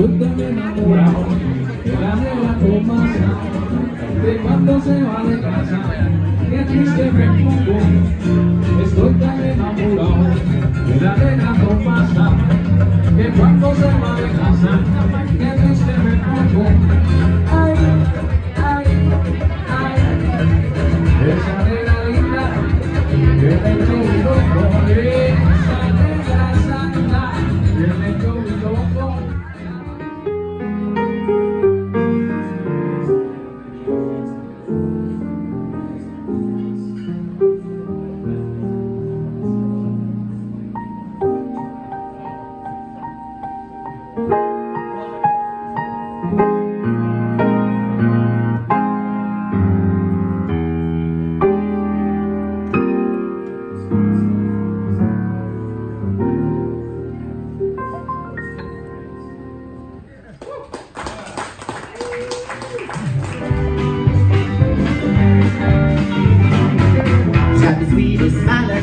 Estoy tan enamorado de la negra Tomasa, de cuando se va de casa, qué triste me pongo. Estoy tan enamorado de la negra Tomasa, que cuando se va de casa,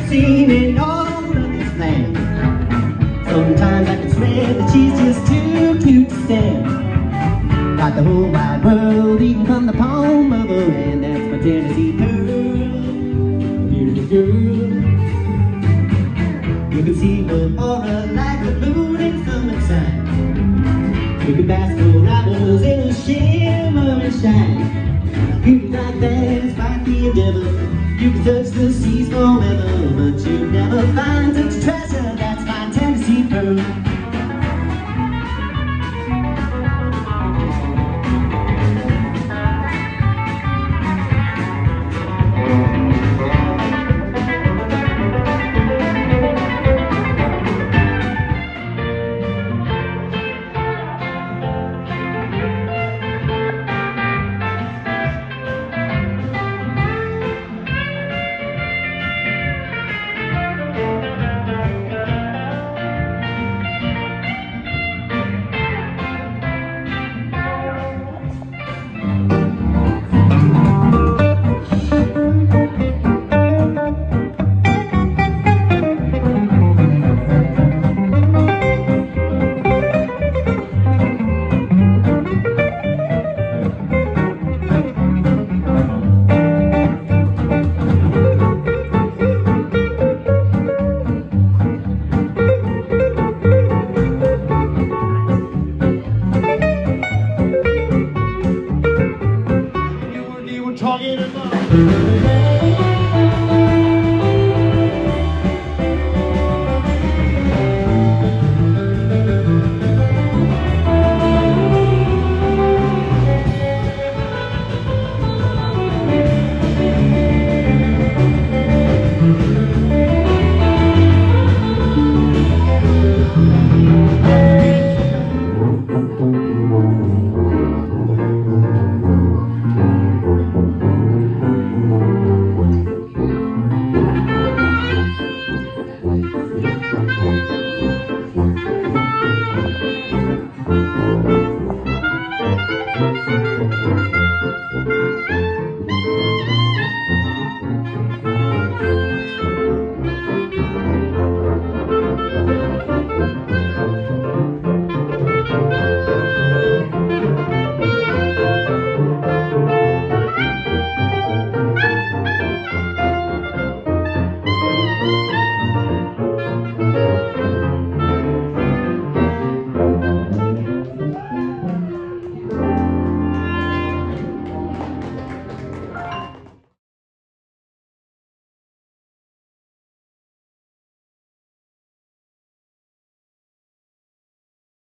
seen in all of this land. Sometimes I can swear that she's just too cute to stand. Got the whole wide world eating from the palm of her hand. That's my Tennessee girl, beautiful girl. You can see her aura like a moon in summertime. You can bask for hours in a shimmer and shine. You can like that in spite the devil. You can touch the seas forever, but you never find such treasure. That's my Tennessee pearl.